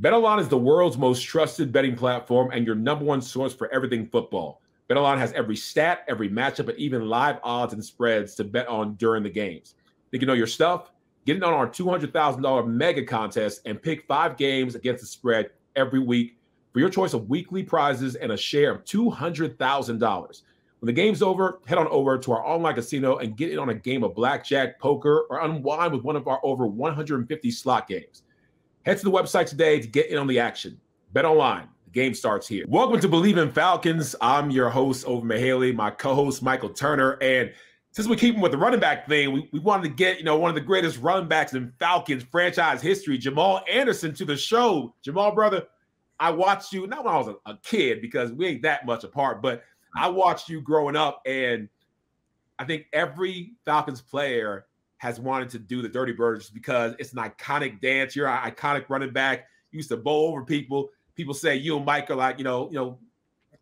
BetOnline is the world's most trusted betting platform and your number one source for everything football. BetOnline has every stat, every matchup, and even live odds and spreads to bet on during the games. Think you know your stuff? Get in on our $200,000 mega contest and pick five games against the spread every week for your choice of weekly prizes and a share of $200,000. When the game's over, head on over to our online casino and get in on a game of blackjack, poker, or unwind with one of our over 150 slot games. Head to the website today to get in on the action. Bet online. The game starts here. Welcome to Bleav in Falcons. I'm your host, Ovie Mughelli, my co-host, Michael Turner. And since we keep him with the running back thing, we, we wanted to get, you know, one of the greatest running backs in Falcons franchise history, Jamal Anderson, to the show. Jamal, brother, I watched you, not when I was a, a kid, because we ain't that much apart, but I watched you growing up, and I think every Falcons player has wanted to do the Dirty Bird just because it's an iconic dance. You're an iconic running back. You used to bowl over people. People say you and Mike are like, you know, you know,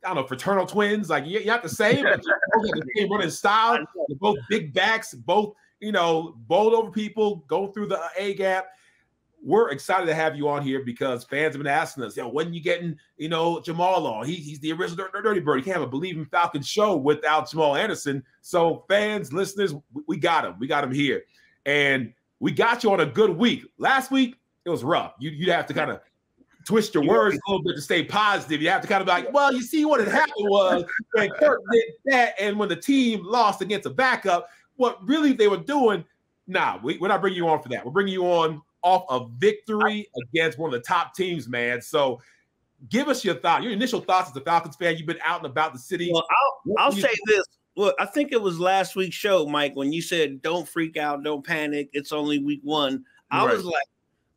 I don't know, fraternal twins. Like you, you have to say, but both the same running style. You're both big backs, both, you know, bowled over people, go through the A gap we're excited to have you on here because fans have been asking us, yo, when you getting, you know, Jamal on? He, he's the original Dirty Bird. You can't have a Bleav in Falcons show without Jamal Anderson. So, fans, listeners, we got him. We got him here. And we got you on a good week. Last week, it was rough. You, you'd have to kind of twist your words a little bit to stay positive. You have to kind of be like, well, you see what had happened was when Kirk did that, and when the team lost against a backup, what really they were doing, nah, we, we're not bringing you on for that. We're bringing you on off a victory against one of the top teams, man. So give us your thought, your initial thoughts as a Falcons fan. You've been out and about the city. Well, I'll, I'll say this. Well, I think it was last week's show, Mike, when you said, don't freak out, don't panic. It's only week one. I right. was like,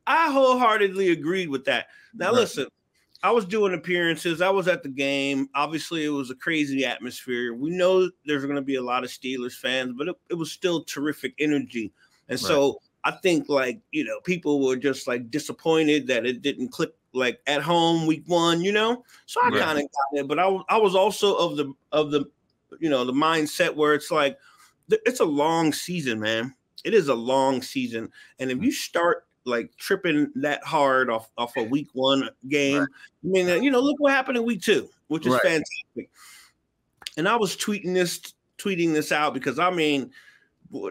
I wholeheartedly agreed with that. Now, right. listen, I was doing appearances. I was at the game. Obviously, it was a crazy atmosphere. We know there's going to be a lot of Steelers fans, but it, it was still terrific energy. And right. so I think like you know people were just like disappointed that it didn't click like at home week one, you know. So I right. kind of got it, but I I was also of the of the you know the mindset where it's like it's a long season, man. It is a long season, and if mm-hmm. you start like tripping that hard off off a week one game, right. I mean, uh, you know, look what happened in week two, which is right. fantastic. And I was tweeting this tweeting this out because I mean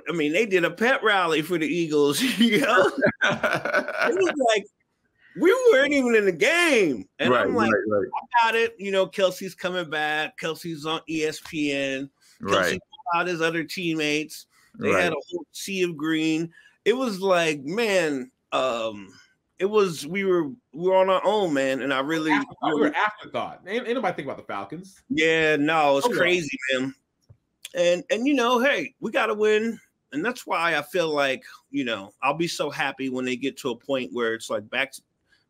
I mean, they did a pet rally for the Eagles, you know. it was like we weren't even in the game. And right, I'm like, right, right. I got it. You know, Kelce's coming back. Kelce's on ESPN. Kelce right. out his other teammates. They right. had a whole sea of green. It was like, man, um, it was we were we were on our own, man. And I really we were afterthought. Ain't, ain't nobody think about the Falcons. Yeah, no, it's oh, crazy, man and and you know, hey, we got to win, and that's why I feel like you know I'll be so happy when they get to a point where it's like back. To,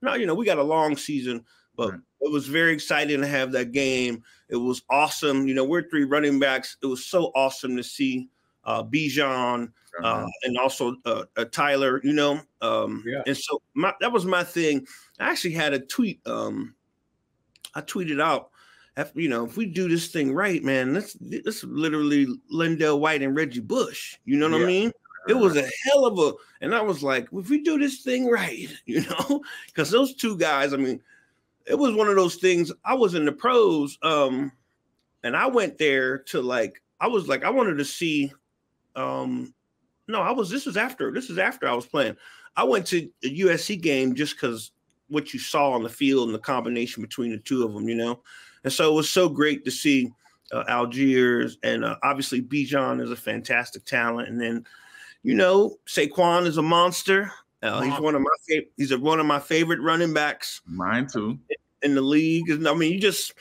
no, you know, we got a long season, but right. it was very exciting to have that game. It was awesome. You know, we're three running backs. It was so awesome to see uh, Bijan uh, and also uh, uh, Tyler. You know, um, yeah. and so my, that was my thing. I actually had a tweet. Um, I tweeted out you know, if we do this thing right, man, this this literally LenDale White and Reggie Bush. You know what yeah. I mean? It was a hell of a, and I was like, if we do this thing right, you know, because those two guys, I mean, it was one of those things. I was in the pros, um, and I went there to like, I was like, I wanted to see, um, no, I was. This was after. This is after I was playing. I went to a USC game just because what you saw on the field and the combination between the two of them, you know. And so it was so great to see uh, Allgeier and uh, obviously Bijan is a fantastic talent. And then, you know, Saquon is a monster. Uh, he's one of my favorite. He's a, one of my favorite running backs. Mine too. In the league, I mean, you just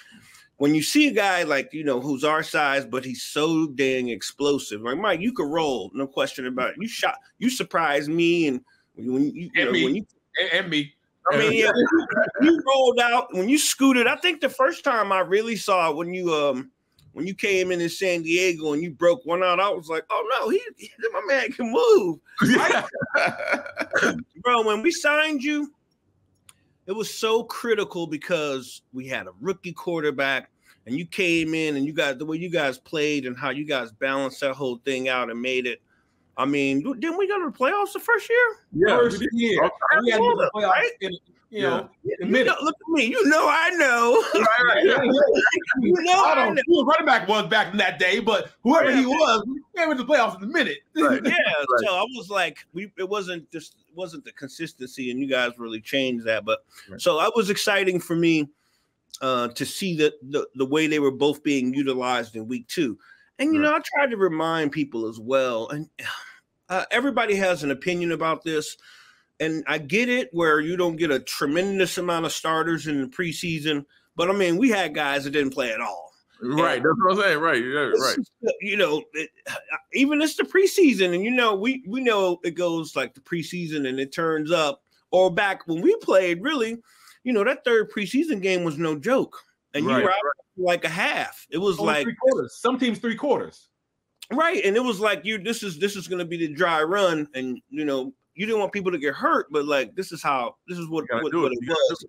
when you see a guy like you know who's our size, but he's so dang explosive. Like Mike, you could roll, no question about it. You shot, you surprised me, and when you, you know, me. when you and me. I mean, yeah, you rolled out when you scooted. I think the first time I really saw it when you um when you came in in San Diego and you broke one out, I was like, oh no, he, he my man can move. Yeah. Bro, when we signed you, it was so critical because we had a rookie quarterback and you came in and you got the way you guys played and how you guys balanced that whole thing out and made it I mean, didn't we go to the playoffs the first year? Yeah, first year. We had the playoffs right? In, you know, yeah. in a minute. Know, look at me. You know I know. Right, right. you know I, don't know who running back was back in that day, but whoever he was, he came into the playoffs in a minute. Right. yeah. Right. So I was like, we it wasn't just wasn't the consistency, and you guys really changed that. But so that was exciting for me uh, to see the, the the way they were both being utilized in week two. And you know, I tried to remind people as well, and uh, everybody has an opinion about this and I get it where you don't get a tremendous amount of starters in the preseason, but I mean, we had guys that didn't play at all. Right, and that's what I'm saying. Right, yeah, right. You know, it, even it's the preseason, and you know, we we know it goes like the preseason, and it turns up. Or back when we played, really, you know, that third preseason game was no joke, and right, you were out right. like a half. It was Only like three quarters. Some teams three quarters. Right, and it was like you. This is this is going to be the dry run, and you know you didn't want people to get hurt, but like this is how this is what, what, what it, it was.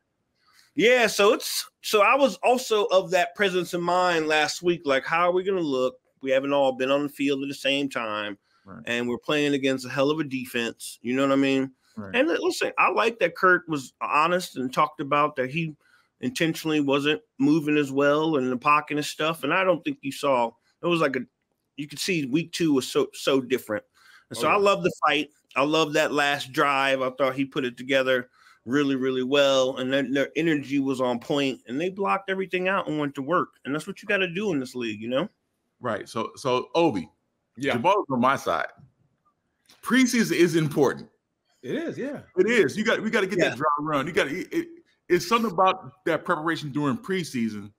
Yeah, so it's so I was also of that presence in mind last week. Like, how are we gonna look? We haven't all been on the field at the same time, right. and we're playing against a hell of a defense. You know what I mean? Right. And uh, listen, I like that Kirk was honest and talked about that he intentionally wasn't moving as well in the pocket and stuff. And I don't think you saw it was like a you could see week two was so so different. And so oh, yeah. I love the fight. I love that last drive. I thought he put it together really, really well. And then their energy was on point and they blocked everything out and went to work. And that's what you got to do in this league, you know? Right. So, so Ovie, yeah, ball's on my side. Preseason is important. It is, yeah. It is. You got we got to get yeah. that dry run. You got to. It, it's something about that preparation during preseason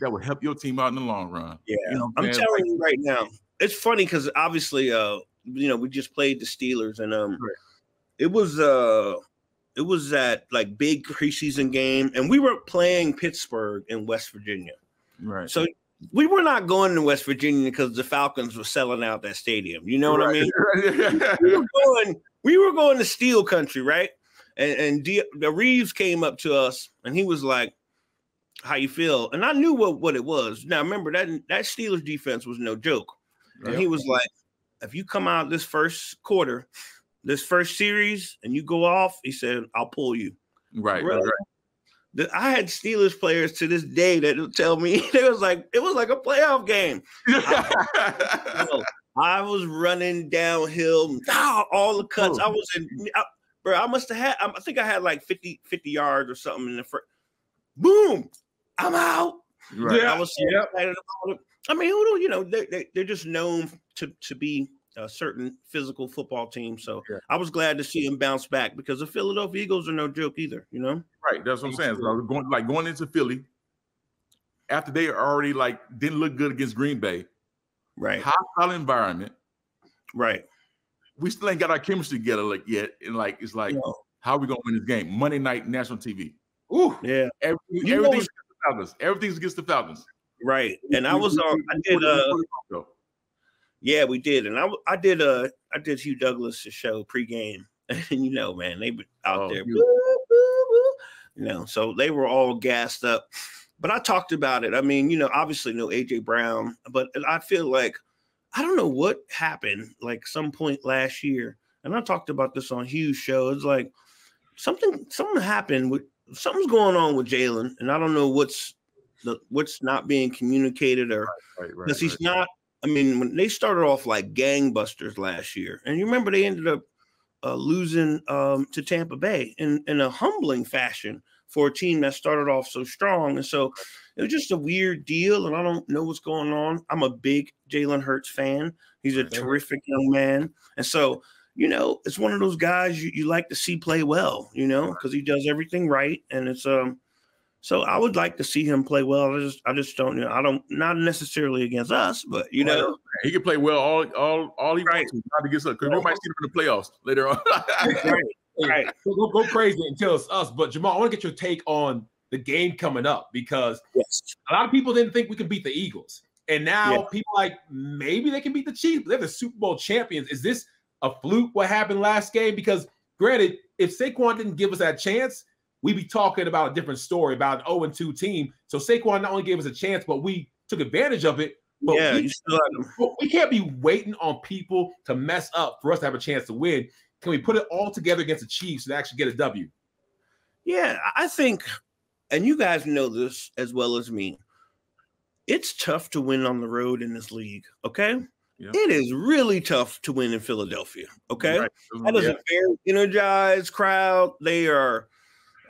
that will help your team out in the long run. Yeah, you know I'm telling like, you right now. It's funny because obviously, uh, you know, we just played the Steelers and um right. it was uh it was that like big preseason game, and we were playing Pittsburgh in West Virginia. Right. So we were not going to West Virginia because the Falcons were selling out that stadium. You know what right. I mean? we were going, we were going to Steel Country, right? And and D, the Reeves came up to us and he was like, "How you feel?" And I knew what what it was. Now remember that that Steelers defense was no joke. And yep. he was like, if you come out this first quarter, this first series, and you go off, he said, I'll pull you. Right, right, right. I had Steelers players to this day that would tell me it was like it was like a playoff game. I, you know, I was running downhill, all the cuts. Oh. I was in, I, bro. I must have had. I think I had like 50, 50 yards or something in the first. Boom! I'm out. Right. Yeah, I was so yep. excited about it. I mean, you know, they, they, they're just known to, to be a certain physical football team. So yeah. I was glad to see him bounce back because the Philadelphia Eagles are no joke either, you know? Right. That's what I'm saying. So going like going into Philly after they already like didn't look good against Green Bay. Right. Hostile environment. Right. We still ain't got our chemistry together like yet. And like it's like, no. how are we gonna win this game? Monday night national TV. Ooh, yeah. Everything, everything's against the Falcons. Everything's against the Falcons. Right. And I was on. I did. Uh, yeah, we did, and I I did uh I did Hugh Douglas' show pregame, and you know, man, they were out oh, there, you know, so they were all gassed up. But I talked about it. I mean, you know, obviously no AJ Brown, but I feel like I don't know what happened like some point last year, and I talked about this on Hugh's show. It's like something something happened with something's going on with Jalen, and I don't know what's the what's not being communicated or because right, right, right, he's not I mean, when they started off like gangbusters last year, and you remember they ended up uh, losing um, to Tampa Bay in, in a humbling fashion for a team that started off so strong. And so it was just a weird deal, and I don't know what's going on. I'm a big Jalen Hurts fan. He's a terrific young man. And so, you know, it's one of those guys you, you like to see play well, you know, because he does everything right. And it's um so I would like to see him play well. I just I just don't you know I don't not necessarily against us, but you know he can play well all all all he right. wants to not to get because we might see him in the playoffs later on. right. Right. Go, go crazy until it's us. But Jamal, I want to get your take on the game coming up because yes. a lot of people didn't think we could beat the Eagles. And now yeah. people like maybe they can beat the Chiefs. They're the Super Bowl champions. Is this a fluke what happened last game? Because granted, if Saquon didn't give us that chance, we'd be talking about a different story about an 0 2 team. So Saquon not only gave us a chance, but we took advantage of it. But yeah, we, we can't be waiting on people to mess up for us to have a chance to win. Can we put it all together against the Chiefs and actually get a W? Yeah, I think, and you guys know this as well as me. It's tough to win on the road in this league. Okay, it is really tough to win in Philadelphia. Okay, right. that is yeah. a very energized crowd. They are,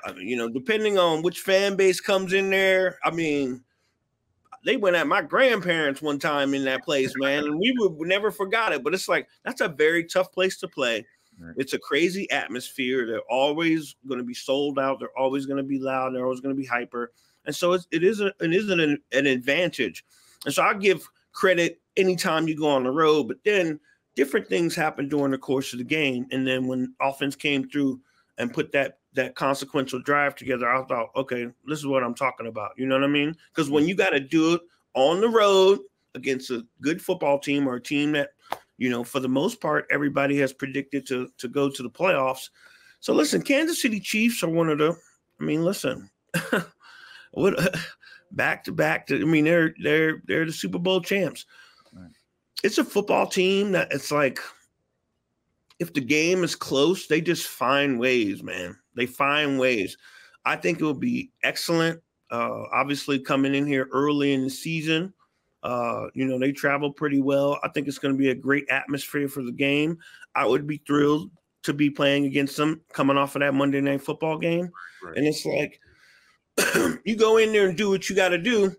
I mean, you know, depending on which fan base comes in there. I mean, they went at my grandparents one time in that place, man, and we would never forgot it. But it's like that's a very tough place to play. Right. It's a crazy atmosphere. They're always going to be sold out. They're always going to be loud. They're always going to be hyper. And so it's, it is a, it is an, an advantage. And so I give credit anytime you go on the road, but then different things happen during the course of the game. And then when offense came through and put that that consequential drive together, I thought, okay, this is what I'm talking about. You know what I mean? Because when you got to do it on the road against a good football team or a team that you know, for the most part, everybody has predicted to to go to the playoffs. So listen, Kansas City Chiefs are one of the. I mean, listen, what back to back to. I mean, they're they're they're the Super Bowl champs. It's a football team that it's like, if the game is close, they just find ways, man. They find ways. I think it will be excellent. Uh, obviously, coming in here early in the season, uh, you know, they travel pretty well. I think it's going to be a great atmosphere for the game. I would be thrilled to be playing against them coming off of that Monday night football game. Right. And it's like you go in there and do what you got to do.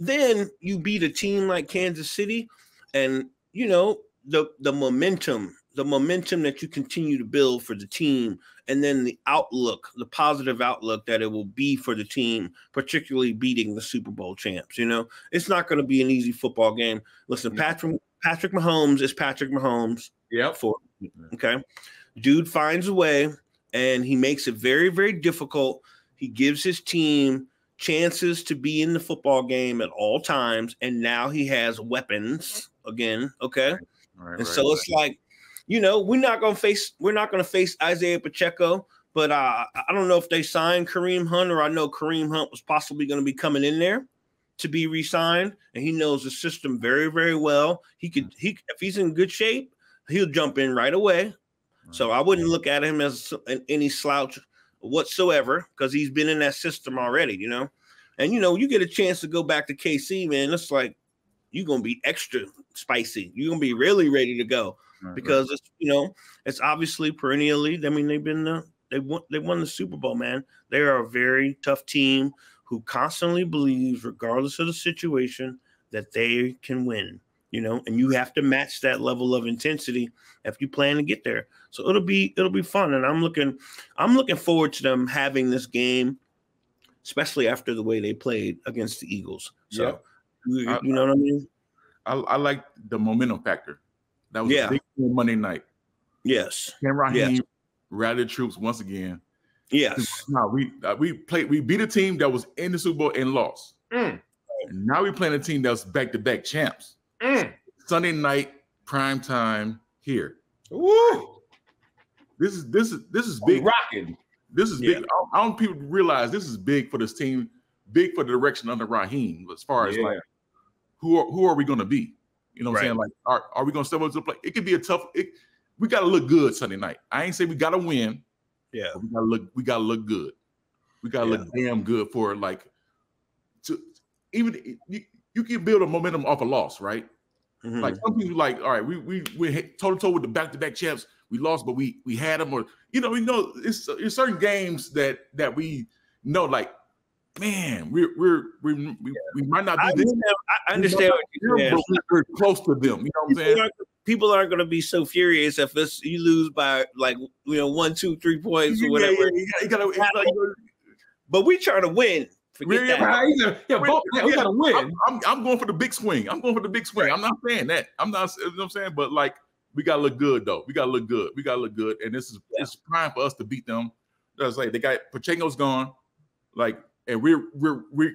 Then you beat a team like Kansas City, and you know the the momentum the momentum that you continue to build for the team and then the outlook the positive outlook that it will be for the team particularly beating the super bowl champs you know? It's not going to be an easy football game. Listen patrick patrick mahomes is patrick mahomes yeah for mm-hmm. okay? Dude finds a way and he makes it very very difficult. He gives his team chances to be in the football game at all times and now he has weapons again okay right, and right, so right. it's like you know, we're not gonna face we're not gonna face Isaiah Pacheco, but uh, I don't know if they signed Kareem Hunt or I know Kareem Hunt was possibly going to be coming in there to be re-signed, and he knows the system very, very well. He could he if he's in good shape, he'll jump in right away. So I wouldn't look at him as any slouch whatsoever because he's been in that system already, you know. And you know, you get a chance to go back to KC, man. It's like you're gonna be extra spicy. You're gonna be really ready to go because it's you know it's obviously perennially. I mean, they've been the, they won they won the Super Bowl, man. They are a very tough team who constantly believes, regardless of the situation, that they can win. You know, and you have to match that level of intensity if you plan to get there. So it'll be it'll be fun, and I'm looking I'm looking forward to them having this game, especially after the way they played against the Eagles. So you, you know what I mean. I, I like the momentum factor. That was yeah. a big Monday night. Yes. Ken Raheem yes. rallied troops once again. Yes. Now we uh, we played we beat a team that was in the Super Bowl and lost. Mm. And now we're playing a team that's back to back champs. Mm. Sunday night prime time here. Woo! This is this is this is big. rocking. This is yeah. big. I, I don't people realize this is big for this team, big for the direction under Raheem as far as yeah. like who are who are we going to be? You know what right. I'm saying? Like, are, are we gonna step up to the plate? It could be a tough. It, we gotta look good Sunday night. I ain't say we gotta win. Yeah, we gotta look. We gotta look good. We gotta yeah. look damn good for like to even you, you can build a momentum off a loss, right? Mm-hmm. Like some people like, all right, we we we toe to toe with the back to back champs. We lost, but we we had them, or you know, we know it's, it's certain games that that we know like man, we're we're, we're we, we might not be I understand, I understand what you're. But we're close to them. You know what I'm saying? people aren't going to be so furious if it's you lose by like you know one, two, three points or whatever. Yeah, yeah, you gotta, you gotta, but we trying to win. Forget yeah, that. Yeah, both, yeah, we gotta win. I'm, I'm, I'm, going for the big swing. I'm going for the big swing. I'm not saying that. I'm not. You know what I'm saying? But like, we gotta look good though. We gotta look good. We gotta look good. And this is yeah. it's prime for us to beat them. That's like they got Pacheco's gone. Like and we're we're we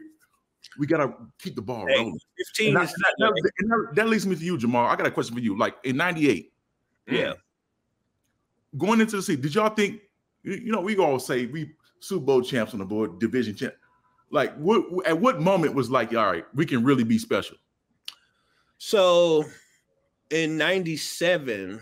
we gotta keep the ball rolling. 15 that, that, that, that, leads me to you, Jamal. I got a question for you. Like in '98, yeah, going into the season, did y'all think? You know, we all say we Super Bowl champs on the board, division champ. Like, what at what moment was like, all right, we can really be special? So, in '97,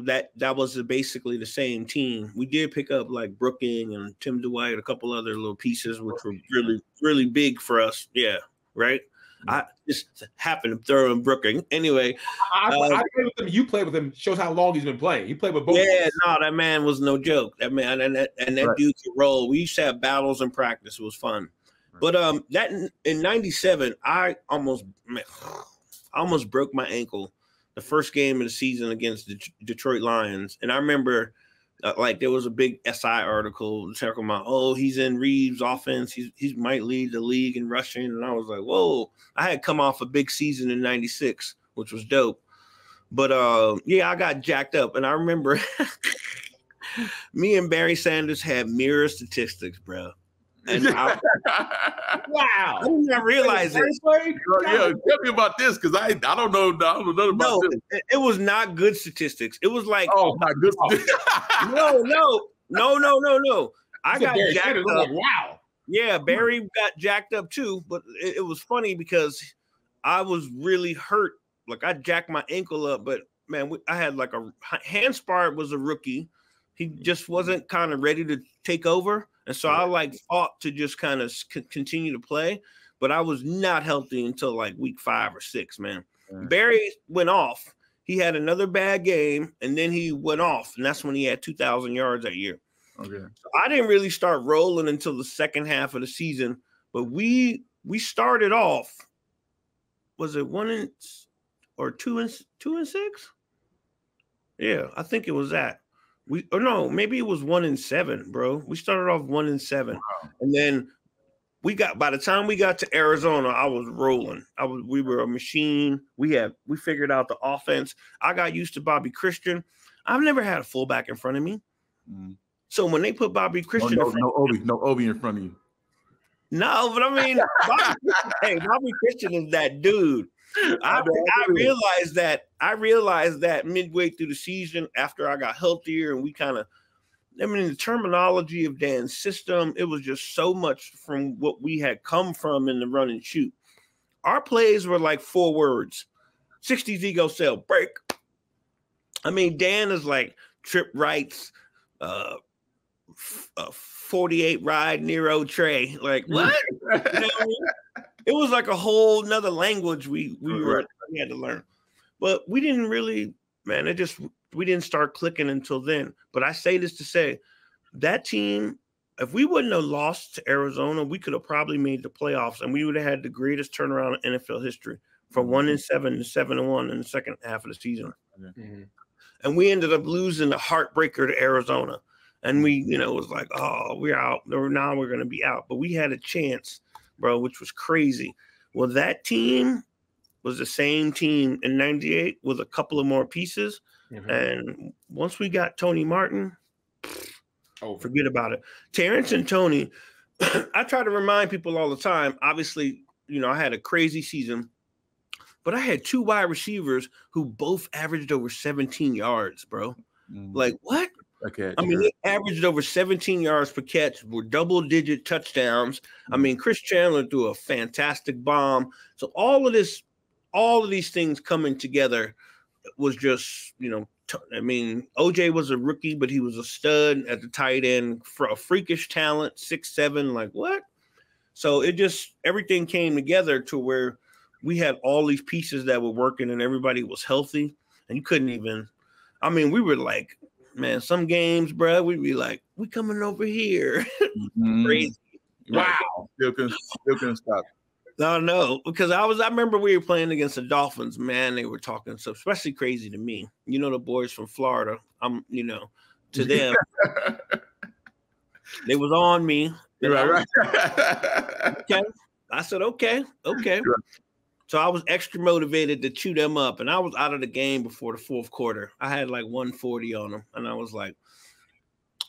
that that was basically the same team. We did pick up like Brooking and Tim Dwight, a couple other little pieces, which were really really big for us. Yeah, right. I just happened to throw in Brooking. Anyway, I, uh, I played with him. You played with him. Shows how long he's been playing. He played with both. Yeah, no, that man was no joke. That man and that and that right. dude could roll. We used to have battles in practice. It was fun. But um, that in '97, I almost man, almost broke my ankle the first game of the season against the Detroit Lions, and I remember uh, like there was a big SI article talking about, oh, he's in Reeves' offense. He's he might lead the league in rushing, and I was like, whoa! I had come off a big season in '96, which was dope. But uh, yeah, I got jacked up, and I remember me and Barry Sanders had mirror statistics, bro. And I, wow, I did not even realize it. Yeah, tell me about this because I I don't know I don't know nothing about no, this. It, was not good statistics. It was like oh, not good. Oh. no, no, no, no, no, no. I got jacked up. Like, wow. Yeah, Barry got jacked up too, but it, it was funny because I was really hurt. Like I jacked my ankle up, but man, we, I had like a Hanspard was a rookie. He mm-hmm. just wasn't kind of ready to take over. And so I like fought to just kind of c- continue to play, but I was not healthy until like week five or six, man. Barry went off. He had another bad game and then he went off. And that's when he had 2,000 yards that year. Okay. So I didn't really start rolling until the second half of the season, but we we started off. Was it one and or two and two and six? Yeah, I think it was that. We or no, maybe it was one in seven, bro. We started off one in seven, wow. and then we got by the time we got to Arizona, I was rolling. I was we were a machine. We had we figured out the offense. I got used to Bobby Christian. I've never had a fullback in front of me. Mm. So when they put Bobby Christian, no, no, no Ovie, no Ovie in front of you. No, but I mean, Bobby, hey, Bobby Christian is that dude. I, I realized that I realized that midway through the season after I got healthier and we kind of I mean the terminology of Dan's system, it was just so much from what we had come from in the run and shoot. Our plays were like four words. 60s ego cell break. I mean, Dan is like trip rights, uh, f- uh 48 ride Nero Trey. Like what? you know what I mean? It was like a whole nother language we we were we had to learn. But we didn't really, man, it just we didn't start clicking until then. But I say this to say that team, if we wouldn't have lost to Arizona, we could have probably made the playoffs and we would have had the greatest turnaround in NFL history from one and seven to seven and one in the second half of the season. Mm-hmm. And we ended up losing the heartbreaker to Arizona. And we, you know, it was like, oh, we're out. Now we're going to be out. But we had a chance bro, which was crazy. Well, that team was the same team in 98 with a couple of more pieces. Mm-hmm. And once we got Tony Martin, oh, forget about it. Terrence and Tony, I try to remind people all the time. Obviously, you know, I had a crazy season, but I had two wide receivers who both averaged over 17 yards, bro. Mm-hmm. Like, what? Okay. I mean, they averaged over 17 yards per catch, were double digit touchdowns. I mm-hmm. mean, Chris Chandler threw a fantastic bomb. So all of this, all of these things coming together was just, you know, t- I mean, OJ was a rookie, but he was a stud at the tight end for a freakish talent, six seven. Like what? So it just everything came together to where we had all these pieces that were working and everybody was healthy, and you couldn't even. I mean, we were like man, some games, bro, we'd be like, we coming over here. Mm-hmm. Crazy. Wow. Still can still can stop. No, no, because I was I remember we were playing against the Dolphins, man. They were talking so especially crazy to me. You know, the boys from Florida. I'm, you know, to them. they was on me. Right, right. okay. I said, okay, okay. So I was extra motivated to chew them up, and I was out of the game before the fourth quarter. I had like 140 on them, and I was like,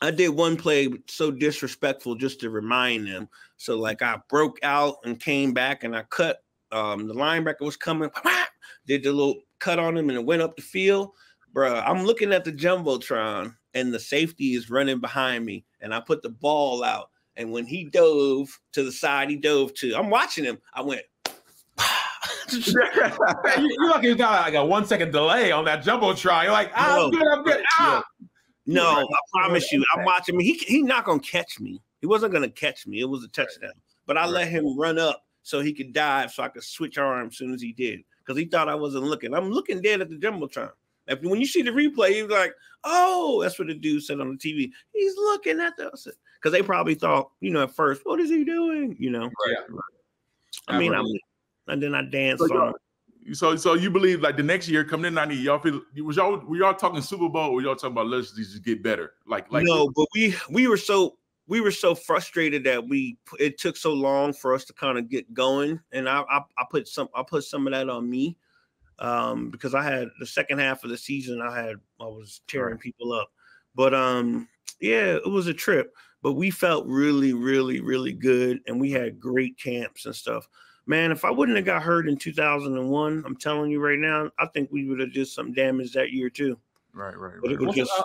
I did one play so disrespectful just to remind them. So like I broke out and came back, and I cut. Um, the linebacker was coming, did the little cut on him, and it went up the field. Bro, I'm looking at the jumbotron, and the safety is running behind me, and I put the ball out. And when he dove to the side, he dove to. I'm watching him. I went you lucky you got like a one second delay on that jumbotron. You're like, ah, I'm good, I'm good. Ah. No, I promise you, I'm watching me. He he's not gonna catch me. He wasn't gonna catch me. It was a touchdown. But I let him run up so he could dive, so I could switch arms as soon as he did, because he thought I wasn't looking. I'm looking dead at the jumbotron. If, when you see the replay, you're like, "Oh, that's what the dude said on the TV. He's looking at the." Because they probably thought, you know, at first, what is he doing? You know. Yeah. I mean, I'm, and then I danced So, on. So, so you believe like the next year coming in ninety, y'all feel was y'all were y'all talking Super Bowl or y'all talking about let's just get better? Like, like no, but we we were so we were so frustrated that we it took so long for us to kind of get going, and I, I I put some I put some of that on me, um, because I had the second half of the season I had I was tearing people up, but um yeah it was a trip, but we felt really really really good, and we had great camps and stuff. Man, if I wouldn't have got hurt in 2001, I'm telling you right now, I think we would have did some damage that year too. right, right, But right. was just uh,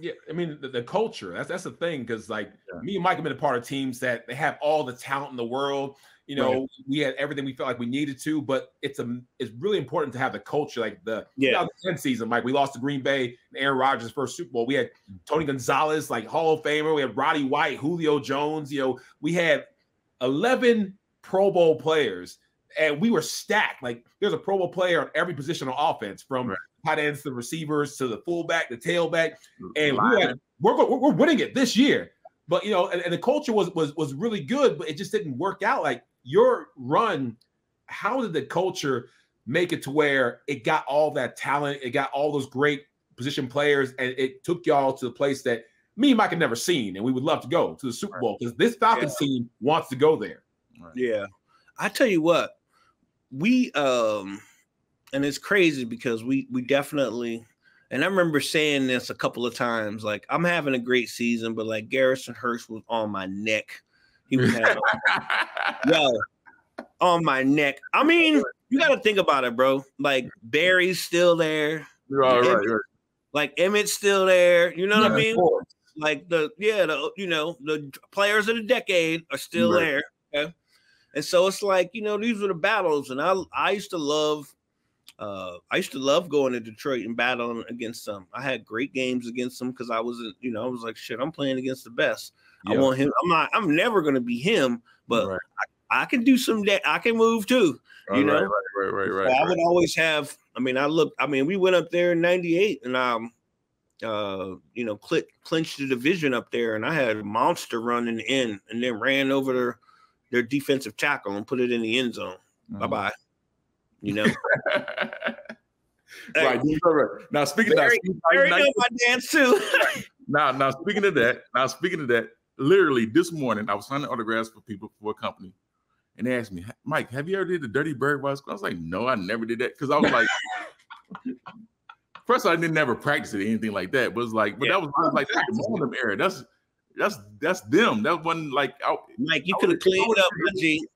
yeah, I mean the, the culture. That's that's the thing because like Yeah. me and Mike have been a part of teams that they have all the talent in the world. You know, we had everything we felt like we needed to, but it's a it's really important to have the culture. Like the Yeah. 2010 season, Mike, we lost to Green Bay and Aaron Rodgers' first Super Bowl. We had Tony Gonzalez, like Hall of Famer. We had Roddy White, Julio Jones. You know, we had 11 Pro Bowl players, and we were stacked. Like there's a Pro Bowl player on every position on offense, from Right. tight ends to receivers to the fullback, the tailback, and we had, we're, we're we're winning it this year. But you know, and, and the culture was was was really good, but it just didn't work out. Like your run, how did the culture make it to where it got all that talent, it got all those great position players, and it took y'all to the place that me and Mike had never seen, and we would love to go to the Super Bowl because this Falcons team wants to go there. Right. Yeah. I tell you what, we um and it's crazy because we we definitely and I remember saying this a couple of times, like I'm having a great season, but like Garrison Hearst was on my neck. He was having, yo on my neck. I mean, you got to think about it, bro. Like Barry's still there, right, right, right. like Emmitt's still there. You know what I mean? like the yeah the you know the players of the decade are still Right. there okay? And so it's like you know these were the battles and i i used to love uh i used to love going to detroit and battling against them i had great games against them because i wasn't you know i was like shit i'm playing against the best i want him i'm not i'm never going to be him but right, i can do some that i can move too right, you know? right, right, right, right, so I would always have. I mean, I look. I mean, we went up there in '98, and um, uh, you know, cl- clinched the division up there, and I had a monster running in, and then ran over their defensive tackle and put it in the end zone. Mhm. Bye bye. You know, right, right. Now speaking Barry- now, Barry now, my dance too. now, now speaking of that, now speaking of that, literally this morning I was signing autographs for people for a company, and they asked me, Mike, have you ever did the Dirty Bird by? I was like, no, I never did that because I was like. First, I didn't never practice it or anything like that. But it was like, but Yeah. that was, was like that's the Monum era. That's that's that's them. That wasn't like I, Mike, you could have cleaned would- up, my G.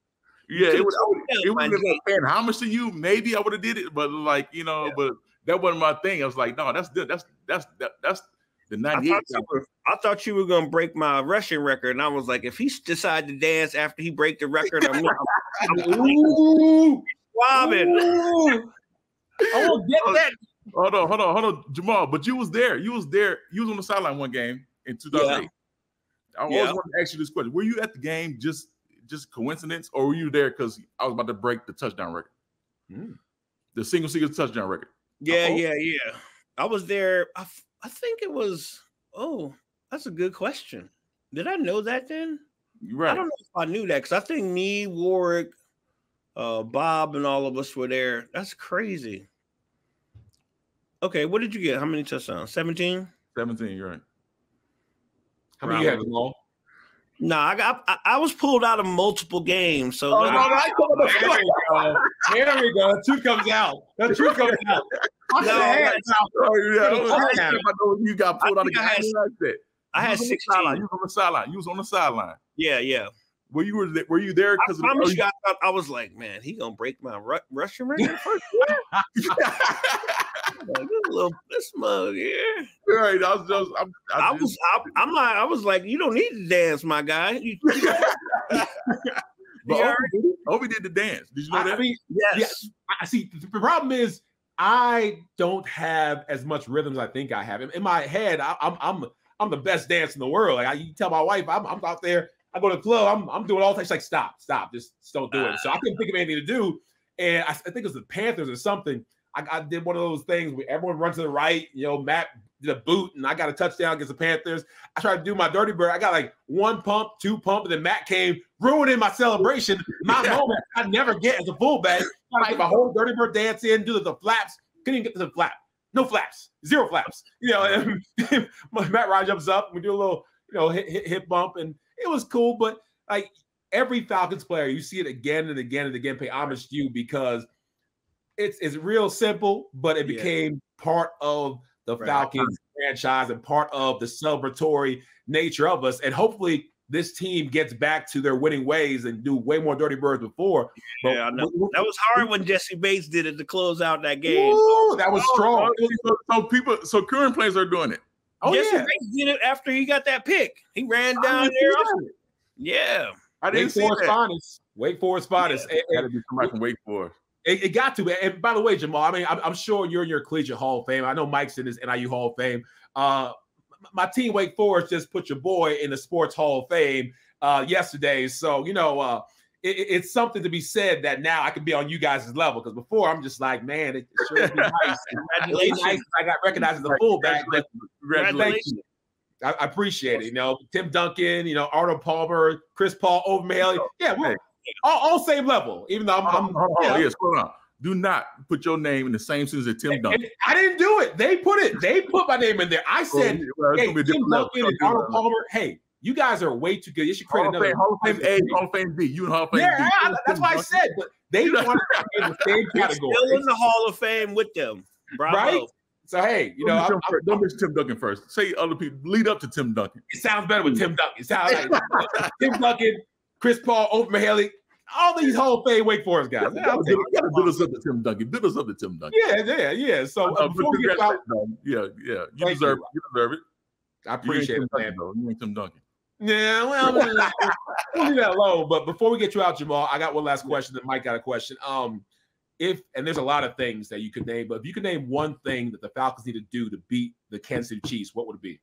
Yeah, it could've would. I would told them, it would my have G. been paying homage to you. Maybe I would have did it, but like you know, but that wasn't my thing. I was like, no, that's the- that's that's that, that's the I '98. thought, you were, I thought you were gonna break my rushing record, and I was like, if he decide to dance after he break the record, I'm, I'm, I'm Ooh, swabbing. ooh. I will get oh. that. Hold on, hold on, hold on, Jamal. But you was there. You was there. You was on the sideline one game in 2008. I always Yeah. wanted to ask you this question: Were you at the game just just coincidence, or were you there because I was about to break the touchdown record, Hmm. the single single touchdown record? Yeah, Uh-oh. yeah, yeah. I was there. I, I think it was. Oh, that's a good question. Did I know that then? You I right. don't know if I knew that because I think me, Warrick, uh, Bob, and all of us were there. That's crazy. Okay, what did you get? How many touchdowns? 17? 17. You're right. How many you have, Jamal? No, I got I, I was pulled out of multiple games. So Oh, let- no, no, I There we go. There we go. The truth comes out. The truth comes out. I No, could've had- Oh, yeah. I was I had- I know you got pulled I out of the think I had- game like that. I had was on the 16. sideline. You was on the sideline. You was on the sideline. Yeah, yeah. Were you were, were you there I because promise you, I, I was like, man, he gonna break my ru- rushing record first. Like, this little this mug here. right? I was just. I'm, I, I was I, I'm like I was like, you don't need to dance, my guy. You, But Ovie did, Ovie did the dance. Did you know I, that? I mean, yes. Yeah, I see. The problem is I don't have as much rhythm as I think I have. In, in my head, I, am I'm, I'm I'm the best dance in the world. Like I, you tell my wife, I'm, I'm out there. I go to the club. I'm I'm doing all things. like, stop, stop, just, just don't do it. So I couldn't think of anything to do. And I, I think it was the Panthers or something. I, I, did one of those things where everyone runs to the right. You know, Matt did a boot, and I got a touchdown against the Panthers. I tried to do my dirty bird. I got like one pump, two pump, and then Matt came ruining my celebration. My moment I never get as a fullback. I get my whole dirty bird dance in, do the, flaps. Couldn't even get to the flap. No flaps, zero flaps. You know, and Matt Ryan jumps up. We do a little, you know, hip, hit, hit bump, and it was cool. But like every Falcons player, you see it again and again and again. Pay homage to you because it's it's real simple, but it became yeah. part of the right. Falcons franchise and part of the celebratory nature of us. And hopefully this team gets back to their winning ways and do way more dirty birds before. But yeah, I know. that was hard when Jessie Bates did it to close out that game. Ooh, that was oh, strong. Oh. So, so, people, so current players are doing it. Oh Jessie yeah. Bates did it after he got that pick. He ran down there. Yeah, I didn't Wake see Forest that. Finest. Wake Forest finest. Yeah. It, it, to be somebody from Wake Forest. It, it, got to. And by the way, Jamal, I mean, I'm, I'm, sure you're in your collegiate Hall of Fame. I know Mike's in his NIU Hall of Fame. Uh, my team, Wake Forest, just put your boy in the Sports Hall of Fame uh, yesterday. So, you know, uh, it, it's something to be said that now I can be on you guys' level because before I'm just like, man, it, it sure would be nice. Congratulations. nice I got recognized as a fullback. Congratulations. I, I, appreciate it. You know, Tim Duncan, you know, Arnold Palmer, Chris Paul, Ovie Yeah, we're all, all, same level, even though I'm. I'm oh, oh, yes, hold on. Do not put your name in the same sentence as Tim Duncan. I didn't do it. They put it. They put my name in there. I oh, said, well, hey, Tim Duncan and Arnold Palmer. Hey, you guys are way too good. You should create Hall another Hall of Fame A, Hall of Fame B. You and Hall of Fame yeah, B. Yeah, that's why I said. But they want to be in the same category. Still in the Hall of Fame with them, Bravo. right? So hey, you know, don't, I'm, don't mention Tim Duncan first. Say other people. Lead up to Tim Duncan. It sounds better with Tim Duncan. It sounds like Tim Duncan, Chris Paul, Ovie Mughelli, all these Hall of Fame Wake Forest guys. Yeah, you gotta build us up to Tim Duncan. Build us up to Tim Duncan. Yeah, yeah, yeah. So uh, before we get out, yeah, yeah, you deserve, you. you. deserve it. I appreciate it, man. Though. You ain't Tim Duncan. Yeah, well, we'll leave that alone. But before we get you out, Jamal, I got one last question. That Mike got a question. Um, if and there's a lot of things that you could name, but if you could name one thing that the Falcons need to do to beat the Kansas City Chiefs, what would it be?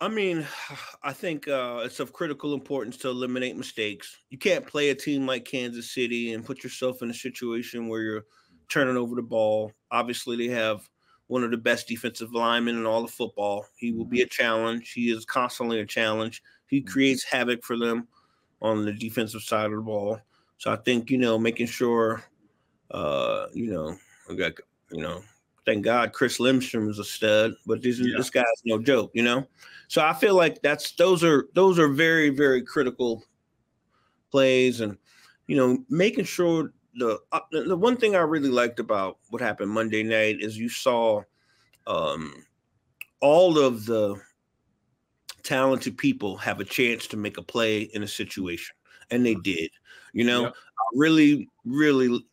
I mean, I think uh, it's of critical importance to eliminate mistakes. You can't play a team like Kansas City and put yourself in a situation where you're turning over the ball. Obviously, they have one of the best defensive linemen in all of football. He will be a challenge. He is constantly a challenge. He creates havoc for them on the defensive side of the ball. So I think you know making sure, uh, you know, we got you know, thank God Chris Lindstrom is a stud, but this yeah. this guy's no joke, you know. So I feel like that's those are those are very very critical plays, and you know, making sure the uh, the one thing I really liked about what happened Monday night is you saw um, all of the talented people have a chance to make a play in a situation, and they did. You know. I really, really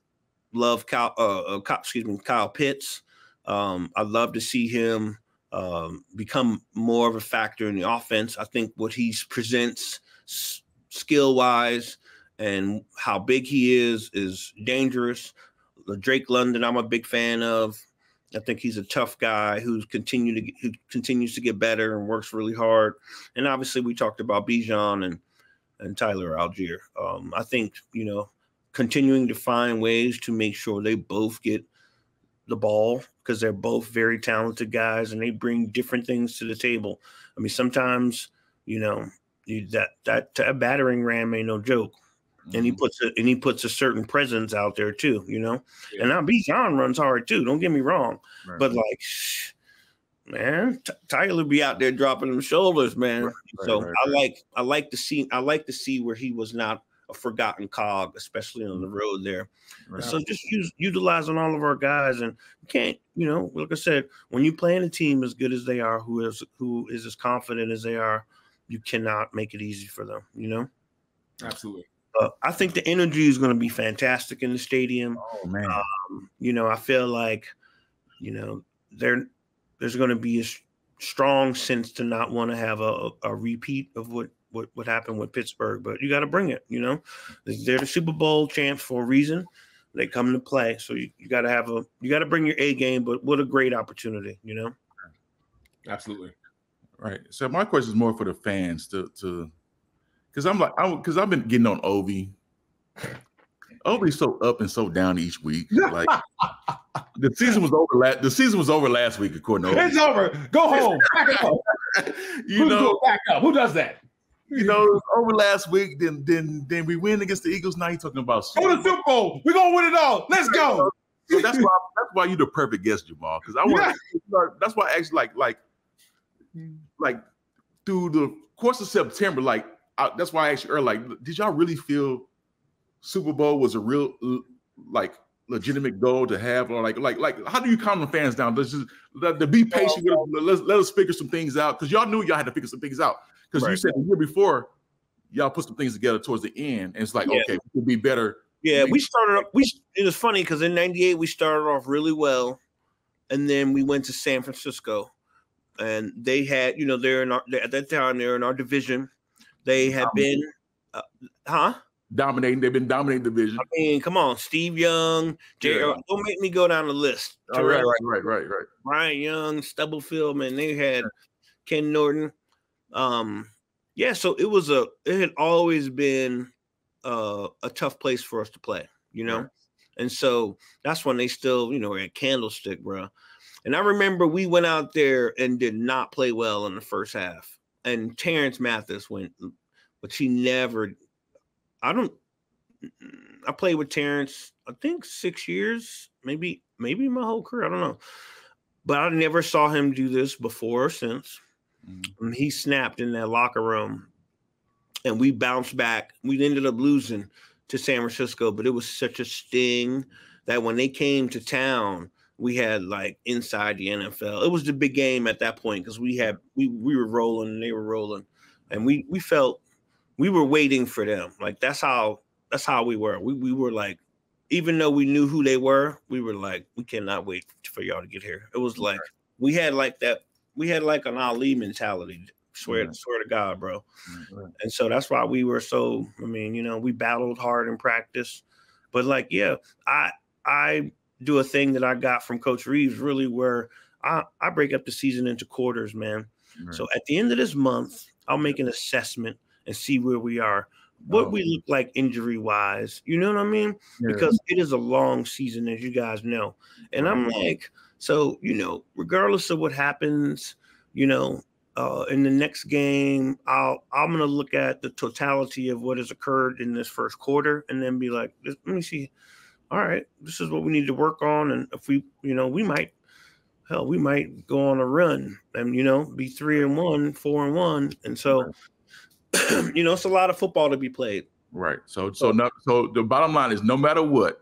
love Kyle. Uh, uh, excuse me, Kyle Pitts. Um, I'd love to see him um, become more of a factor in the offense. I think what he presents s- skill wise and how big he is is dangerous. Drake London, I'm a big fan of. I think he's a tough guy who's continue to get, who continues to get better and works really hard. And obviously, we talked about Bijan and and Tyler Allgeier. Um, I think you know continuing to find ways to make sure they both get the ball because they're both very talented guys and they bring different things to the table. I mean, sometimes you know you, that that, that battering ram ain't no joke. Mm-hmm. And he mm-hmm. puts a and he puts a certain presence out there too, you know. Yeah. And now Bijan runs hard too. Don't get me wrong, right. but like, man, T- Tyler be out there dropping them shoulders, man. Right, so right, I like I like to see I like to see where he was not a forgotten cog, especially on the mm-hmm. road there. So just use utilizing all of our guys, and you can't, you know, like I said, when you play in a team as good as they are, who is who is as confident as they are, you cannot make it easy for them. You know. Absolutely. Uh, I think the energy is going to be fantastic in the stadium. Oh man! Um, you know, I feel like, you know, there there's going to be a strong sense to not want to have a, a repeat of what what what happened with Pittsburgh, but you got to bring it. You know, they're the Super Bowl champs for a reason. They come to play, so you, you got to have a you got to bring your A game. But what a great opportunity, you know. Absolutely. Right. So my question is more for the fans to to because I'm like I because I've been getting on Ovie. Ovie's so up and so down each week. Like the season was over last the season was over last week, according to Ovie. It's over. Go home. Back up. you Who's know, back up. Who does that? You know, over last week, then then then we win against the Eagles. Now you're talking about Super Go to Super Bowl. We're gonna win it all. Let's go. So that's why that's why you're the perfect guest, Jamal. Because I want yeah. that's why I actually like like like through the course of September, like I, that's why I asked you earlier, like, did y'all really feel Super Bowl was a real like legitimate goal to have, or like like like how do you calm the fans down? Let's just let, to be patient. With, let's let us figure some things out because y'all knew y'all had to figure some things out because right. you said the year before y'all put some things together towards the end, and it's like yeah. okay, we could be better. Yeah, we started. Up, we it was funny because in '98 we started off really well, and then we went to San Francisco, and they had you know they're in our at that time they're in our division. They had been, uh, huh? dominating. They've been dominating the division. I mean, come on, Steve Young, J- yeah. don't make me go down the list. Oh, right, right, right, right, right. Bryant Young, Stubblefield, man, they had Ken Norton. Um, yeah, so it was a it had always been uh, a tough place for us to play, you know. Right. And so that's when they still, you know, at Candlestick, bro. And I remember we went out there and did not play well in the first half. And Terance Mathis went, but she never I don't. I played with Terance, I think six years, maybe maybe my whole career. I don't know, but I never saw him do this before or since. Mm-hmm. he snapped in that locker room, and we bounced back. We ended up losing to San Francisco, but it was such a sting that when they came to town, we had like inside the NFL. It was the big game at that point because we had we we were rolling and they were rolling, and we we felt we were waiting for them. Like that's how that's how we were. We we were like, even though we knew who they were, we were like, we cannot wait for y'all to get here. It was like we had like that. We had like an Ali mentality. Swear, mm-hmm. swear to God, bro. Mm-hmm. And so that's why we were so. I mean, you know, we battled hard in practice, but like, yeah, I I do a thing that I got from Coach Reeves, really, where I I break up the season into quarters, man. So at the end of this month, I'll make an assessment and see where we are, what oh. we look like injury wise. You know what I mean? Yeah. Because it is a long season, as you guys know. And I'm like, so, you know, regardless of what happens, you know, uh, in the next game, I'll I'm gonna look at the totality of what has occurred in this first quarter, and then be like, let me see. All right, this is what we need to work on, and if we, you know, we might, hell, we might go on a run, and you know, be three and one, four and one, and so you know, it's a lot of football to be played. Right. So so no, so the bottom line is no matter what,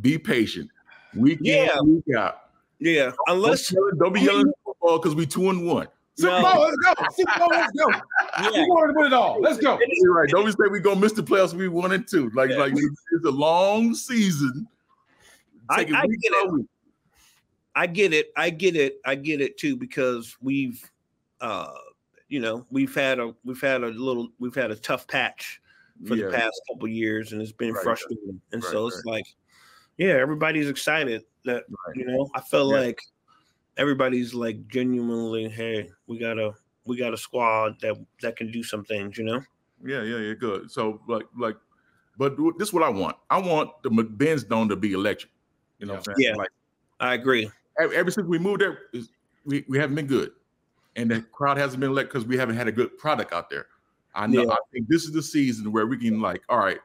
be patient. Week yeah. in, week out. Yeah. Unless don't, don't be yelling football because we two and one. Super Bowl, let's go. Super Bowl, let's go. Yeah. We want to win it all. Let's go. You're right. Don't we say we gonna miss the playoffs. We one and two. Like yeah. like it's a long season. I, I get it. I get it. I get it. I get it too because we've uh you know we've had a we've had a little we've had a tough patch for yeah. the past couple years and it's been right. frustrating and right, so it's right. like yeah everybody's excited that right. you know i feel yeah. like everybody's like genuinely hey we got a we got a squad that that can do some things you know yeah yeah yeah good so like like but this is what i want i want the Benz dome to be electric you know yeah like i agree ever since we moved there we, we haven't been good and the crowd hasn't been let because we haven't had a good product out there. I know. Yeah. I think this is the season where we can like, all right,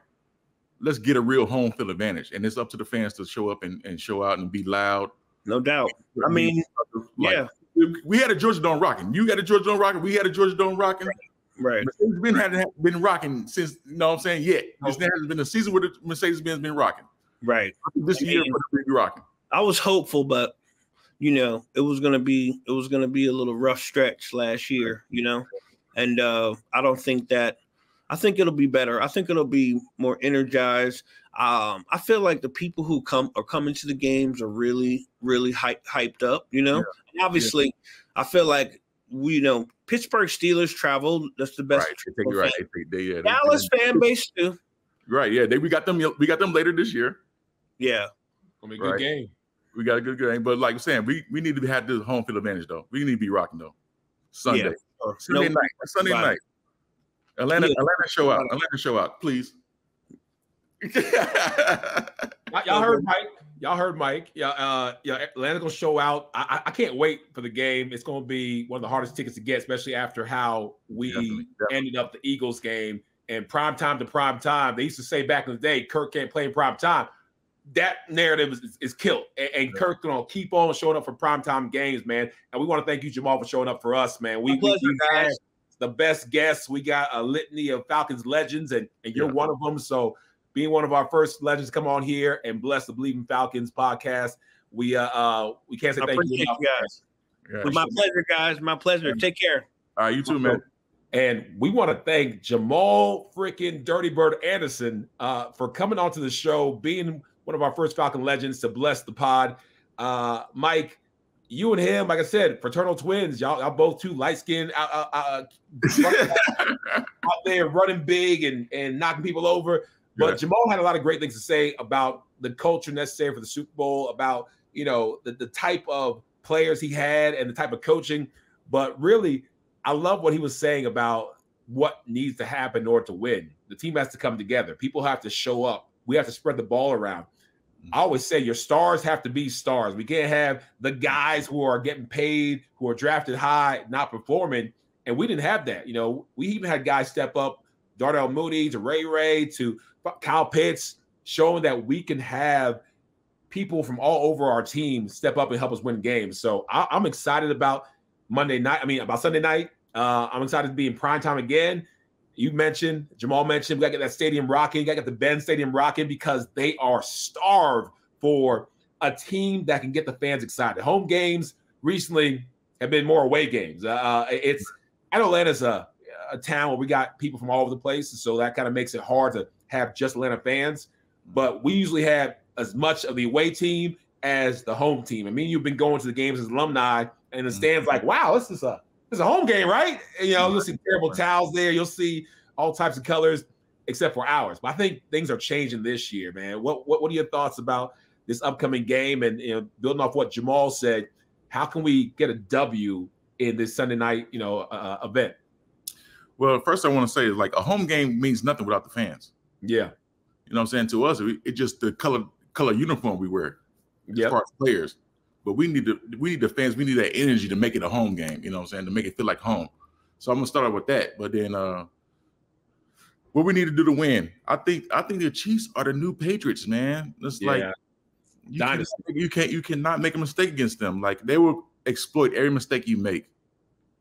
let's get a real home field advantage, and it's up to the fans to show up and, and show out and be loud. No doubt. I mean, like, yeah, we had a Georgia Dome rocking. You had a Georgia Dome rocking. We had a Georgia Dome rocking. Right. Mercedes Benz hadn't been rocking since. You know what I'm saying? Yet this hasn't been a season where the Mercedes Benz been rocking. Right. This I year, mean, be rocking. I was hopeful, but you know, it was gonna be it was gonna be a little rough stretch last year, you know, and uh, I don't think that. I think it'll be better. I think it'll be more energized. Um, I feel like the people who come are coming to the games are really, really hype, hyped up. You know, yeah. obviously, yeah. I feel like we you know Pittsburgh Steelers traveled. That's the best. Right, they right. They, they, yeah, Dallas they, fan base too. Right, yeah. They we got them. We got them later this year. Yeah, gonna be a good right. game. We got a good game, but like I'm saying, we we need to have this home field advantage though. We need to be rocking though. Sunday, yeah. Sunday night, Sunday right. night. Atlanta, yeah. Atlanta, show out. Atlanta, show out, please. y'all heard Mike. Y'all heard Mike. Yeah, uh, yeah. Atlanta gonna show out. I, I can't wait for the game. It's gonna be one of the hardest tickets to get, especially after how we definitely, definitely. ended up the Eagles game and prime time to prime time. They used to say back in the day, Kirk can't play in prime time. That narrative is, is, is killed, and, and yeah. Kirk gonna keep on showing up for prime time games, man. And we want to thank you, Jamal, for showing up for us, man. We, pleasure, we, guys. The best guests. We got a litany of Falcons legends, and, and you're yeah. one of them. So being one of our first legends come on here and bless the Bleav in Falcons podcast. We uh, uh we can't say I thank you, guys. Yeah, my pleasure, guys. My pleasure. Take care. All right, you too, man. And we want to thank Jamal freaking Dirty Bird Anderson uh, for coming onto the show, being one of our first Falcon legends to bless the pod. Uh, Mike, you and him, like I said, fraternal twins. Y'all, y'all both two light skinned uh, uh, uh out there running big and and knocking people over. But Jamal had a lot of great things to say about the culture necessary for the Super Bowl, about you know the, the type of players he had and the type of coaching. But really, I love what he was saying about what needs to happen in order to win. The team has to come together. People have to show up. We have to spread the ball around. I always say your stars have to be stars. We can't have the guys who are getting paid, who are drafted high, not performing. And we didn't have that. You know, we even had guys step up, Darnell Mooney to Ray Ray to Kyle Pitts, showing that we can have people from all over our team step up and help us win games. So I, am excited about Monday night. I mean, about Sunday night. Uh, I'm excited to be in prime time again. You mentioned, Jamal mentioned, we got to get that stadium rocking. got to get the Benz Stadium rocking because they are starved for a team that can get the fans excited. Home games recently have been more away games. Uh, it's Atlanta's a, a town where we got people from all over the place, so that kind of makes it hard to have just Atlanta fans, but we usually have as much of the away team as the home team. I mean, you've been going to the games as alumni, and the stands like, wow, this is a is a home game, right? You know, you'll see terrible towels there. You'll see all types of colors, except for ours. But I think things are changing this year, man. What what what are your thoughts about this upcoming game? And you know, building off what Jamal said, how can we get a W in this Sunday night, you know, uh, event? Well, first I want to say is like a home game means nothing without the fans. Yeah. You know what I'm saying? To us, it, it just the color color uniform we wear as yep. far as players. But we need to we need the fans, we need that energy to make it a home game, you know what I'm saying? To make it feel like home. So I'm gonna start out with that. But then uh what we need to do to win. I think I think the Chiefs are the new Patriots, man. It's yeah. like you, you can't you cannot make a mistake against them. Like they will exploit every mistake you make.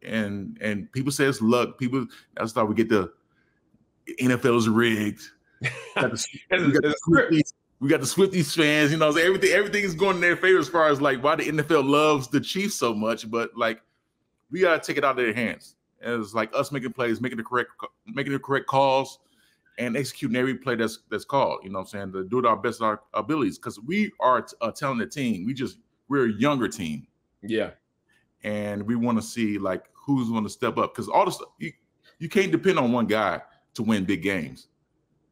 And and people say it's luck. People that's why we get the NFL's rigged got the, got the we got the Swifties fans, you know, so everything everything is going in their favor as far as like why the NFL loves the Chiefs so much, but like we gotta take it out of their hands. And it's like us making plays, making the correct making the correct calls, and executing every play that's that's called. You know what I'm saying? To do it our best our abilities because we are a talented team. We just we're a younger team. Yeah. And we want to see like who's going to step up because all the stuff you, you can't depend on one guy to win big games.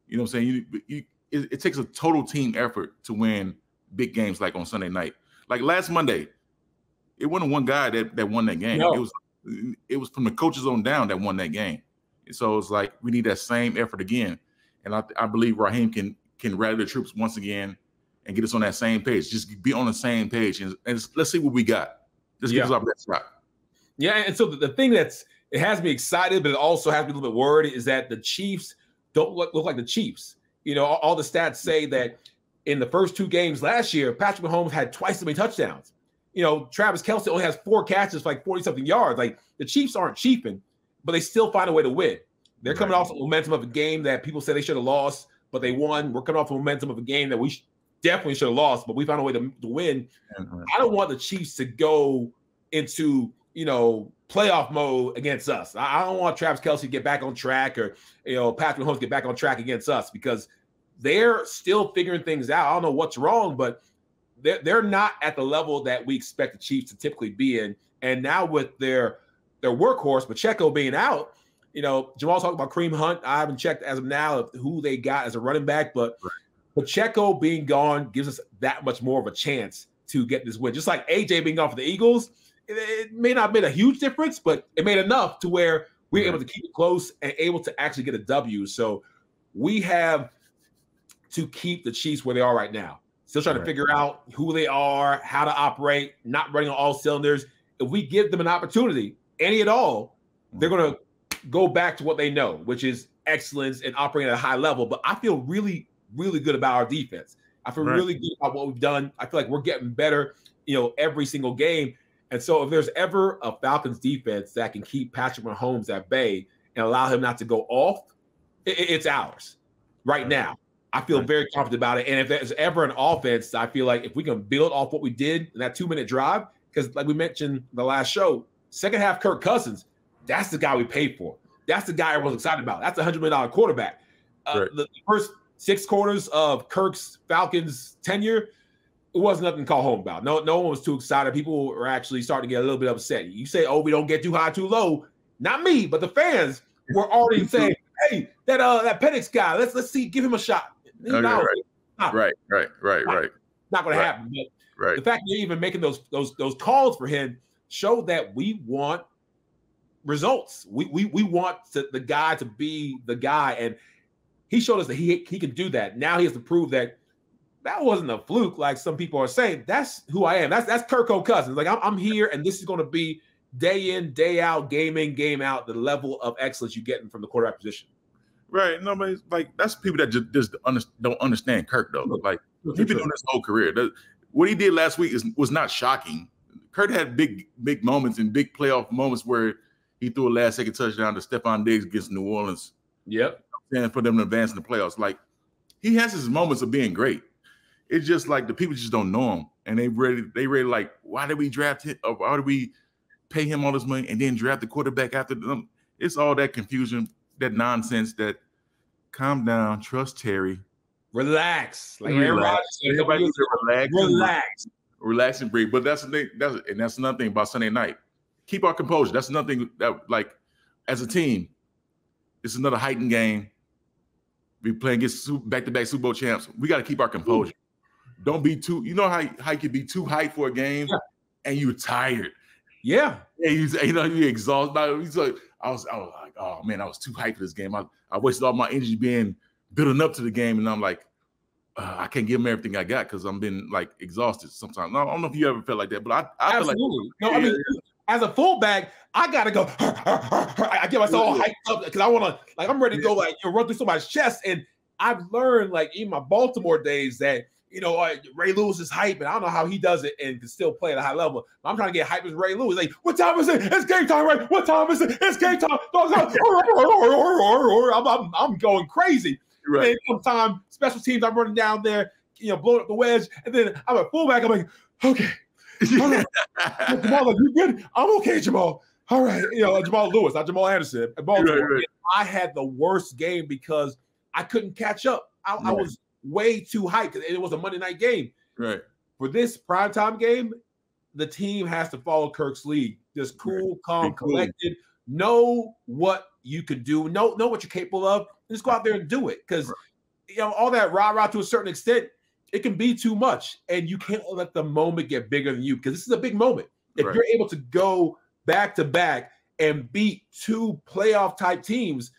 You know what I'm saying? You, you it, it, takes a total team effort to win big games like on Sunday night. Like last Monday, it wasn't one guy that, that won that game. No. It was it was from the coaches on down that won that game. And So it's like we need that same effort again. And I, I believe Raheem can can rally the troops once again and get us on that same page. Just be on the same page and, and let's see what we got. Let's yeah. give us our best shot. Yeah, and so the, the thing that's it has me excited, but it also has me a little bit worried is that the Chiefs don't look, look like the Chiefs. You know, all, all, the stats say that in the first two games last year, Patrick Mahomes had twice as many touchdowns. You know, Travis Kelce only has four catches for like 40 something yards. Like the Chiefs aren't cheaping, but they still find a way to win. They're coming right. off the momentum of a game that people say they should have lost, but they won. We're coming off the momentum of a game that we sh- definitely should have lost, but we found a way to, to win. Mm-hmm. I don't want the Chiefs to go into, you know, playoff mode against us. I, don't want Travis Kelce to get back on track or you know Patrick Mahomes get back on track against us because they're still figuring things out. I don't know what's wrong, but they're they're not at the level that we expect the Chiefs to typically be in. And now with their their workhorse, Pacheco being out. You know, Jamal talked about Kareem Hunt. I haven't checked as of now of who they got as a running back, but right. Pacheco being gone gives us that much more of a chance to get this win. Just like AJ being gone for the Eagles, it, may not have made a huge difference, but it made enough to where we were able to keep it close and able to actually get a W. So we have to keep the Chiefs where they are right now. Still trying right. to figure out who they are, how to operate, not running on all cylinders. If we give them an opportunity, any at all, they're mm-hmm. going to go back to what they know, which is excellence and operating at a high level. But I feel really, really good about our defense. I feel right. really good about what we've done. I feel like we're getting better, you know, every single game. And so if there's ever a Falcons defense that can keep Patrick Mahomes at bay and allow him not to go off, it, it's ours right, now. I feel very confident about it. And if there's ever an offense, I feel like if we can build off what we did in that two minute drive, because like we mentioned the last show, second half Kirk Cousins, that's the guy we paid for. That's the guy everyone's excited about. That's a hundred million dollar quarterback. Uh, right. the, first six quarters of Kirk's Falcons tenure, it wasn't nothing to call home about. No, no one was too excited. People were actually starting to get a little bit upset. You say, "Oh, we don't get too high, too low." Not me, but the fans were already saying, "Hey, that uh that Penix guy, let's let's see, give him a shot." Okay, right. right, right, right, right, Not going right. to happen. But right. the fact that you're even making those those those calls for him show that we want results. We we we want to, the guy to be the guy, and he showed us that he he can do that. Now he has to prove that that wasn't a fluke, like some people are saying. That's who I am. That's that's Kirko Cousins. Like I'm, I'm here, and this is going to be day in, day out, game in, game out. The level of excellence you're getting from the quarterback position. Right. Nobody's like that's people that just, just under, don't understand Kirk though. Like he's been doing this whole career. what he did last week is was not shocking. Kirk had big big moments and big playoff moments where he threw a last second touchdown to Stefon Diggs against New Orleans. Yep. And for them to advance in the playoffs. Like he has his moments of being great. It's just like the people just don't know him. And they ready, they ready like, why did we draft him? Or why did we pay him all this money and then draft the quarterback after them? It's all that confusion, that nonsense that calm down, trust Terry. Relax. Like relax. Everybody needs to relax. Relax. Relax and breathe. But that's the thing. That's and that's another thing about Sunday night keep our composure. That's nothing that like as a team, it's another heightened game. We playing against back-to-back Super Bowl champs. We got to keep our composure. Don't be too. You know how how you can be too hyped for a game, yeah. and you're tired. Yeah, yeah. You, you know you're exhausted. He's like, I was, I was like, oh man, I was too hyped for this game. I, I wasted all my energy being building up to the game, and I'm like, uh, I can't give them everything I got because I'm been like exhausted sometimes. I don't know if you ever felt like that, but I, I Absolutely. like no, I mean as a fullback, I gotta go. I get myself all hyped up because I want to, like, I'm ready to go, like, you know, run through somebody's chest. And I've learned, like, in my Baltimore days, that you know, uh, Ray Lewis is hype, and I don't know how he does it and can still play at a high level. I'm trying to get hype as Ray Lewis. Like, what time is it? It's game time, right? What time is it? It's game time. I'm, I'm, I'm going crazy. Right. And sometimes special teams, I'm running down there, you know, blowing up the wedge, and then I'm a fullback. I'm like, okay, Jamal, like, you good? I'm okay, Jamal. All right, you know Jamal Lewis, not Jamal Anderson. Baltimore. Right. I had the worst game because I couldn't catch up. I. I was way too hyped because it was a Monday night game. Right. For this primetime game, the team has to follow Kirk's lead. Just cool, calm, cool. collected. Know what you can do. Know know what you're capable of. just go out there and do it. Because you know all that rah rah to a certain extent it can be too much, and you can't let the moment get bigger than you because this is a big moment. If right. you're able to go back to back and beat two playoff type teams,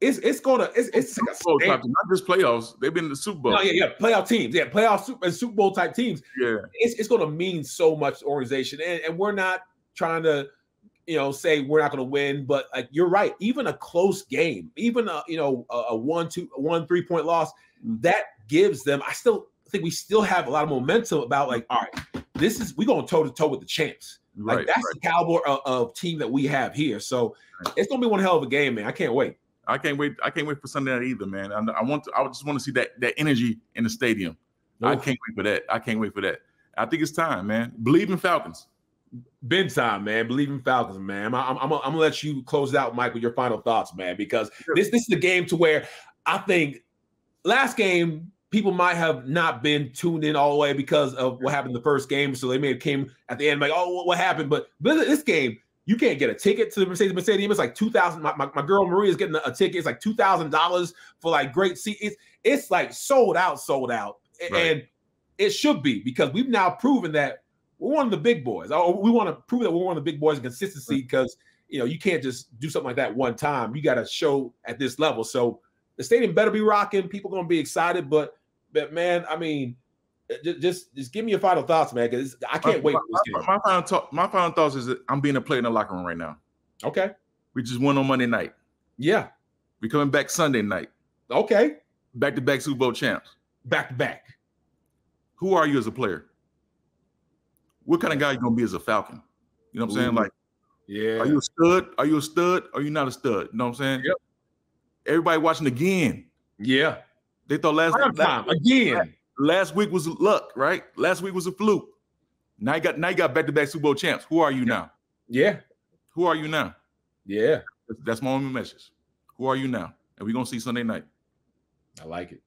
it's it's gonna it's it's like type, not just playoffs. They've been in the Super Bowl. No, yeah, yeah, playoff teams, yeah, playoff Super, and Super Bowl type teams. Yeah, it's it's gonna mean so much to organization, and and we're not trying to you know say we're not going to win but like you're right even a close game even a you know a, a one two one three point loss mm. that gives them i still think we still have a lot of momentum about like, all right, this is we going toe to toe with the champs. Like right, that's right. the caliber of, of, team that we have here. So right. it's gonna be one hell of a game, man. I can't wait. I can't wait. I can't wait for Sunday night either, man. I, I want to. I just want to see that that energy in the stadium. I can't wait for that. I can't wait for that. I think it's time, man. Bleav in Falcons. Been time, man. Bleav in Falcons, man. I'm, I'm, I'm, I'm gonna let you close out, Mike, with your final thoughts, man, because sure. this this is the game to where I think last game people might have not been tuned in all the way because of what happened the first game. So they may have came at the end like, oh, what happened? But this game, You can't get a ticket to the Mercedes Benz Stadium. It's like two thousand. My, my, my girl Maria is getting a, a ticket. It's like two thousand dollars for like great seats. It's, it's like sold out, sold out, right. and it should be because we've now proven that we're one of the big boys. Oh, we want to prove that we're one of the big boys in consistency because you know you can't just do something like that one time. You got to show at this level. So the stadium better be rocking. People gonna be excited, but but man, I mean, just just, just give me your final thoughts, man, because I can't my, wait. My, my, final talk, my final thoughts is that I'm being a player in the locker room right now. Okay, we just won on Monday night. Yeah, we coming back Sunday night. Okay, back to back Super Bowl champs. Back to back. Who are you as a player? What kind of guy you gonna be as a Falcon? You know what I'm Ooh. saying? Like, yeah. Are you a stud? Are you a stud? Are you not a stud? You know what I'm saying? Yep. Everybody watching again. Yeah. They thought last, last again. Last week was luck, right? Last week was a fluke. Now you got now you got back to back Super Bowl champs. Who are you now? Yeah. Who are you now? Yeah. That's my only message. Who are you now? And we're gonna see Sunday night. I like it.